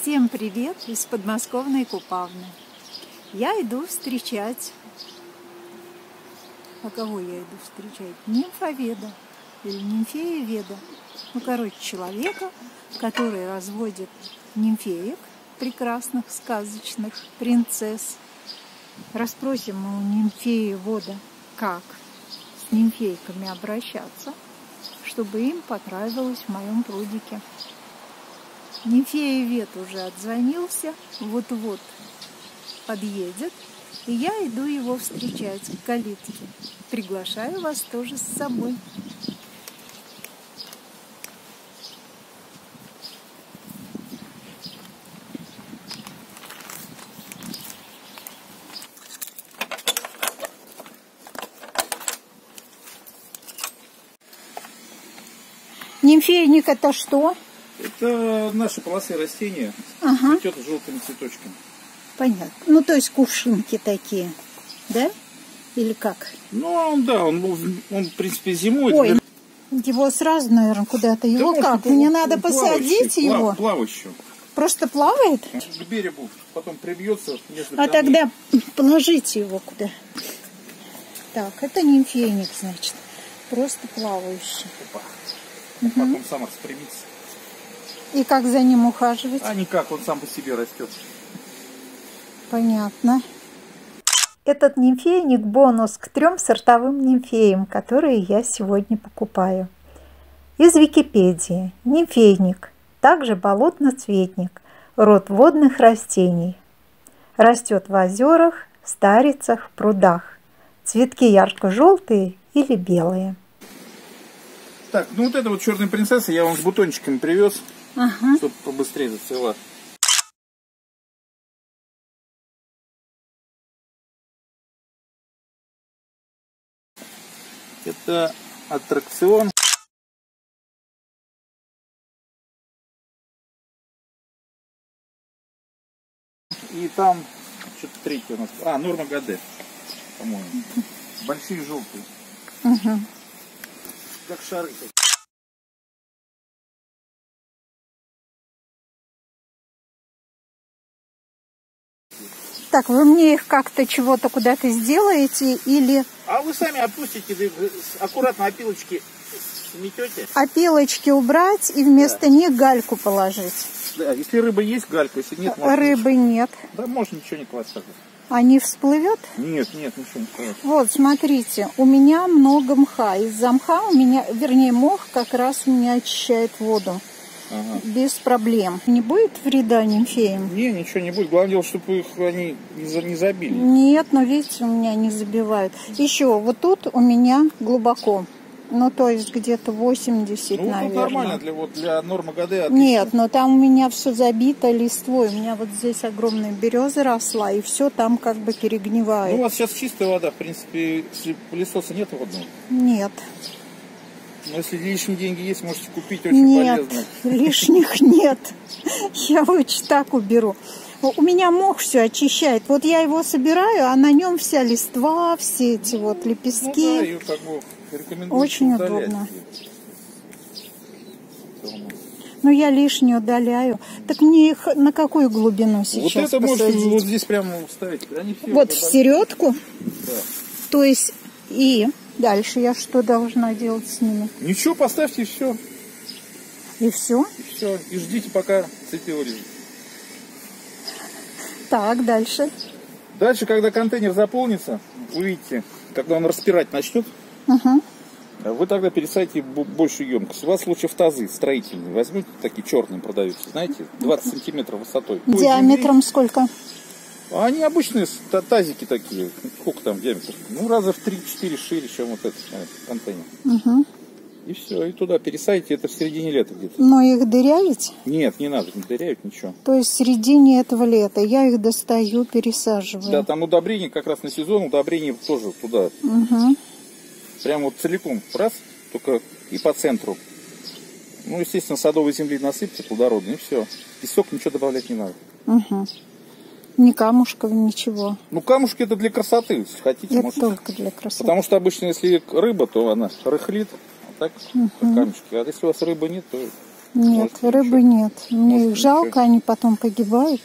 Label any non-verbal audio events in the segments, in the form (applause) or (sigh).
Всем привет из подмосковной Купавны. Я иду встречать... А кого я иду встречать? Нимфоведа или нимфееведа. Ну, короче, человека, который разводит нимфеек, прекрасных, сказочных принцесс. Расспросим у нимфеевода, как с нимфейками обращаться, чтобы им понравилось в моем прудике. Нимфеевед уже отзвонился, вот-вот подъедет, и я иду его встречать к калитке. Приглашаю вас тоже с собой. Нимфейник это что? Это наши полосы растения. Ага. Цветет желтыми цветочками. Понятно. Ну, то есть кувшинки такие, да? Или как? Ну, он, да, он, он, в принципе, зимой. Ой, его сразу, наверное, куда-то. Его Да, как? Мне надо плавающий, посадить его? плав- Плавающий. Просто плавает? К берегу потом прибьется между А камней. тогда положите его куда? Так, это нимфейник, значит. Просто плавающий. Опа. Потом сам распрямится. И как за ним ухаживать? А никак, он сам по себе растет. Понятно. Этот нимфейник бонус к трем сортовым нимфеям, которые я сегодня покупаю. Из Википедии. Нимфейник. Также болотноцветник. Род водных растений. Растет в озерах, старицах, прудах. Цветки ярко-желтые или белые. Так, ну вот это вот черная принцесса я вам с бутончиками привез, Ага. чтобы побыстрее зацвела. Это аттракцион. И там что-то третье у нас. А, Норма Гаде, по-моему. Большие желтые. Угу. Как шары. Так, вы мне их как-то чего-то куда-то сделаете или А вы сами опустите, да, аккуратно опилочки сметете. опилочки убрать и вместо них гальку положить? Да, если рыба есть, галька, если нет, можно Рыбы нет. ничего- Да, можно ничего не класть. Они всплывет? Нет, нет, ничего не класть. Вот, смотрите, у меня много мха. Из-за мха у меня, вернее, мох как раз у меня очищает воду. Ага. Без проблем. Не будет вреда нимфеям? Не, ничего не будет. Главное, дело, чтобы их они не, за- не забили. Нет, но видите, у меня не забивают. Еще, вот тут у меня глубоко. Ну, то есть где-то 80, ну, наверное. тут нормально для, вот, для нормы годы. Нет, но там у меня все забито листвой. У меня вот здесь огромная береза росла, и все там как бы Ну, у перегнивает. вас сейчас чистая вода, в принципе, пылесоса нет водного. Нет, Но если лишние деньги есть, можете купить, очень нет, полезно. лишних (laughs) нет. Я лучше так уберу. У меня мох все очищает. Вот я его собираю, а на нем вся листва, все эти вот Ну да, лепестки. как бы рекомендую Очень удобно. Но я лишнюю удаляю. Так мне их на какую глубину Вот сейчас это можно посадить? вот здесь прямо ставить. Они все Вот в середку. Да. То есть и дальше я что должна делать с ними? Ничего, поставьте и все. И все? И все. И ждите, пока цветы вылезут. Так, дальше. Дальше, когда контейнер заполнится, увидите, когда он распирать начнет, Угу. вы тогда пересадите большую емкость. У вас лучше в тазы строительные. Возьмите такие черные продаются, знаете, 20 сантиметров высотой. Диаметром сколько? А Они обычные тазики такие. Сколько там диаметр? Ну, раза в 3-4 шире, чем вот этот контейнер. Угу. И все, и туда пересадите, это в середине лета где-то. Но их дырявить? Нет, не надо, не дыряют ничего. То есть в середине этого лета я их достаю, пересаживаю. Да, там удобрение как раз на сезон, удобрение тоже туда. Угу. Прям вот целиком, раз, только и по центру. Ну, естественно, садовой земли насыпьте плодородной, и все. Песок ничего добавлять не надо. Угу. Ни камушков, ничего. Ну, камушки это для красоты, если хотите, Это можете. только для красоты. Потому что обычно, если рыба, то она рыхлит, а так как камешки. А если у вас рыбы нет, то Нет, рыбы нет. Мне Может, их жалко, они потом погибают.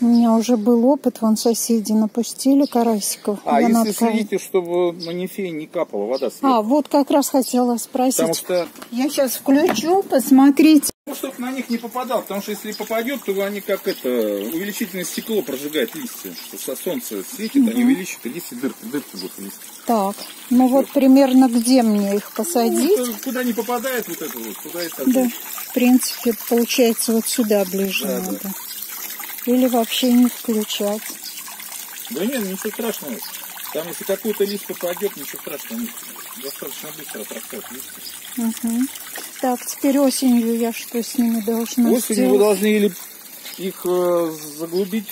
У меня уже был опыт, вон соседи напустили карасиков. А если над кор- следите, чтобы на нефе не капала вода сверху. А, вот как раз хотела спросить. Потому что, Я сейчас включу, посмотрите. Ну, чтобы на них не попадал, потому что если попадет, то они как это, увеличительное стекло прожигает листья. Что со солнца светит, они увеличат, и листья дырки, дырки будут в листьях. Так, ну вот примерно где мне их посадить? Ну, куда не попадает вот это вот, туда и Да, в принципе, получается вот сюда ближе Да, надо. да. Или вообще не включать. Да нет, ничего страшного. Там если какой-то лист попадет, ничего страшного. Они достаточно быстро отрастают листья. Мгм. Так, теперь осенью я что с ними должна Осенью вы сделать? должны или их э, заглубить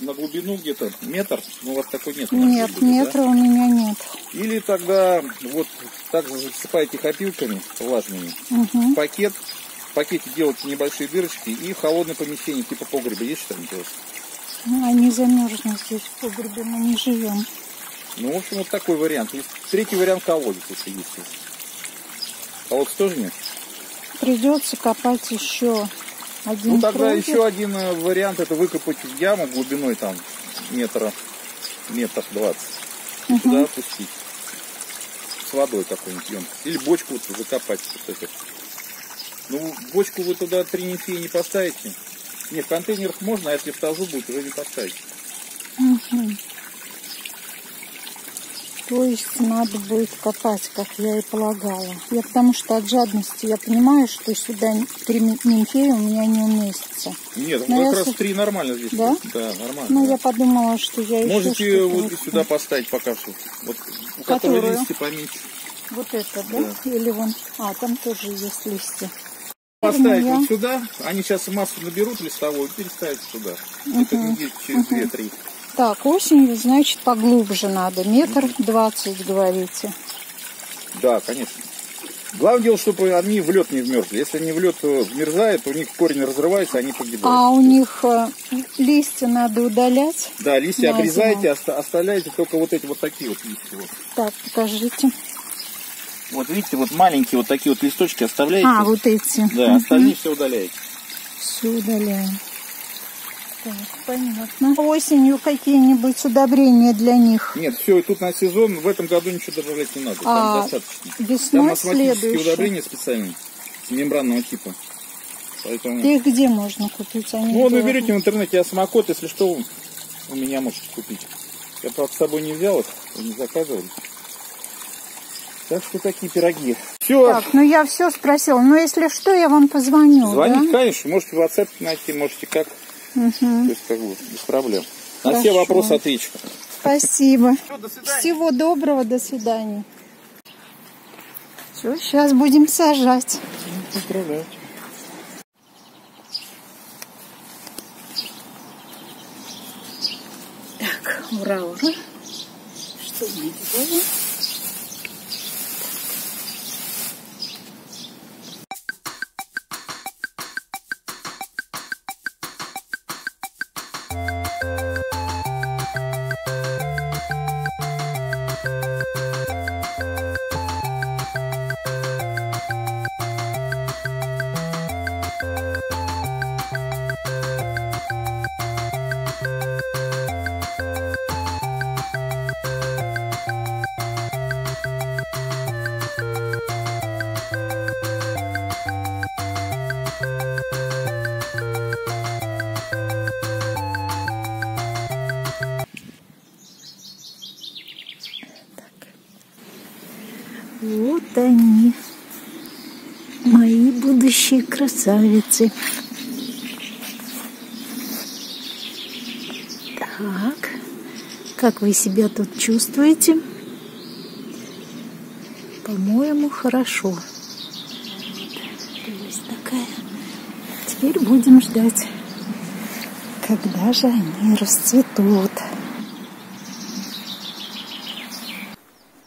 на глубину где-то метр, но у вас такой нет. Нет, да? метра у меня нет. Или тогда вот так же засыпаете их опилками влажными. В пакет. В пакете делайте небольшие дырочки и холодное помещение типа погреба. Есть что-нибудь вас? Ну, Они замерзнут здесь в погребе, мы не живем. Ну, в общем, вот такой вариант. Есть третий вариант колодец, если есть. Колодец тоже нет? Придется копать еще один Ну, тогда прудик. еще один э, вариант, это выкопать яму глубиной там метра, метр двадцать. Мгм. туда опустить. С водой какой-нибудь емкость. Или бочку вот закопать. Вот это. Ну, бочку вы туда три нефеи не поставите. Не, в контейнерах можно, а если в тазу будет, уже не поставите. Мгм. То есть надо будет копать, как я и полагала. Я потому что от жадности я понимаю, что сюда три нимфеи у меня не уместится. Нет, Ну, как раз с- три нормально здесь. Да? Да, нормально. Ну, да. я подумала, что я еще Можете что-то вот вот- сюда поставить пока что. Вот, у которой листья поменьше. Вот это, да? Или вон... А, там тоже есть листья. Поставить я- вот сюда, они сейчас массу наберут листовую, переставить сюда. Это недель через две-три. Так, осенью, значит, поглубже надо. Метр двадцать, говорите. Да, конечно. Главное дело, чтобы они в лед не вмерзли. Если они в лед вмерзают, у них корень разрывается, они погибают. А у них э, листья надо удалять. Да, листья на обрезаете, оста- оставляете только вот эти вот такие вот листья. Вот. Так, покажите. вот видите, вот маленькие вот такие вот листочки оставляете. А, вот эти. Да, остальные все удаляете. Все удаляем. Так, понятно. Осенью какие-нибудь удобрения для них. Нет, все, и тут на сезон в этом году ничего добавлять не надо. Там А достаточно. Там Весной астматические следующие. удобрения специальные, мембранного типа. Поэтому... Их где можно купить? Они Ну, вот вы берете в интернете осмокот, если что, у меня можете купить. Я, правда, с собой не взял их, не заказывали. Так что такие пироги. Все, Так, ну я все спросила. Ну, если что, я вам позвоню, звоните, да? конечно, можете в WhatsApp найти, можете как. Мгм. То есть, как бы, без проблем. На все Хорошо. вопросы отвечу. Спасибо. Всё, до. Всего доброго, до свидания. Все, сейчас будем сажать. Поздравляю. Так, ура, ура. Что мы делаем? Они, мои будущие красавицы. Так, как вы себя тут чувствуете? По-моему, хорошо. То есть такая. Теперь будем ждать, когда же они расцветут.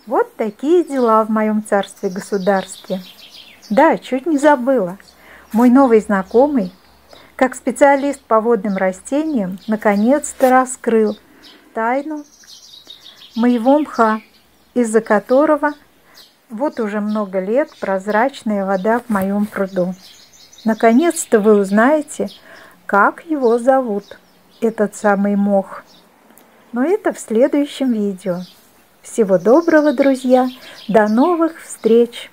Вот такие дела в моем царстве-государстве. Да, чуть не забыла. Мой новый знакомый, как специалист по водным растениям, наконец-то раскрыл тайну моего мха, из-за которого вот уже много лет прозрачная вода в моем пруду. Наконец-то вы узнаете, как его зовут, этот самый мох. Но это в следующем видео. Всего доброго, друзья! До новых встреч!